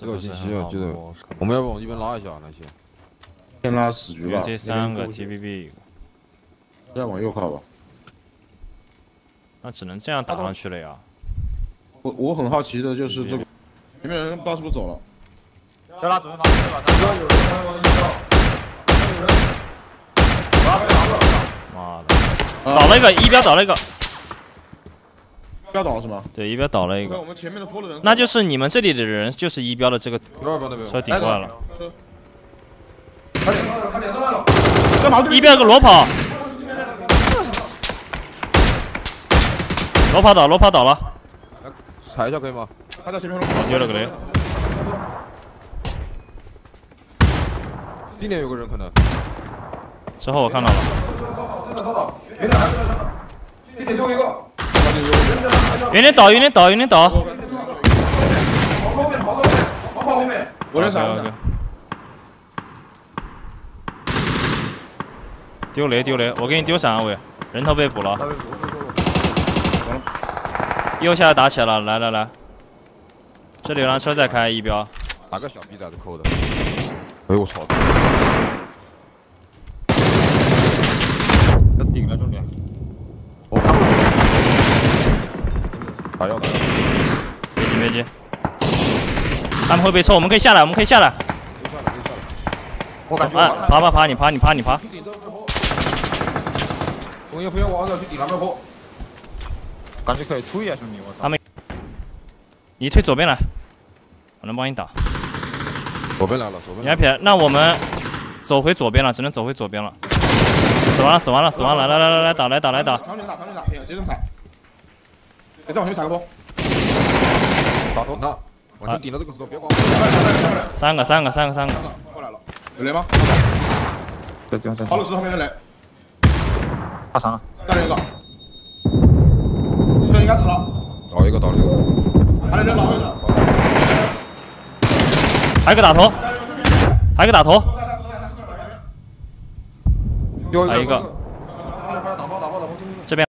这个信息啊，记得我们要不往一边拉一下那些。先拉死局吧。这三个 TBB，再往右靠吧。那只能这样打上去了呀。我我很好奇的就是这个，前面人不知道是不是走了。要拉左边房，对吧？要有人开往一号，有人。妈的，倒了一个，一标倒了一个。标倒了是吗？对，一标倒了一个。我们前面的坡的人。那就是你们这里的人，就是一标的这个车顶过来了。快点，快点，快点，干嘛？一标个裸跑。裸跑倒，裸跑倒了。踩一下可以吗？他在前面。丢了个雷。地面有个人可能。之后我看到了。原点还在呢，地点最后一个。有点倒，有点倒，有点倒。跑后面，跑后面，跑后面。我来闪。丢雷，丢雷！我给你丢闪啊，伟。人头被捕了。右下打起来了，来来来。这里有辆车在开，一标。哪个小逼崽子扣的？哎呦我操！要顶了，重点。我看不到。打药打药。别急别急。他们会被抽，我们可以下来，我们可以下来。可以下来可以下来。我感觉。爬爬爬，你爬你爬你爬。我要不要往上去顶那边坡？感觉可以推啊，兄弟！我操。他们。你推左边来，我能帮你打。左边来了，左边。你还撇？那我们走回左边了，只能走回左边了。死完了，死完了，死完了！来来来来打，来打来打。长点打，长点打，接着踩。再往前面踩个坡。打头，呢往前顶了这个石头，别管我。三个，三个，三个，三个。过来了，有雷吗？在这样，好了，石头旁边的雷。打伤了。再来一个。这应该死了。倒一个，倒一个。还有人倒位置。还有个打头。还有个打头。还有一个。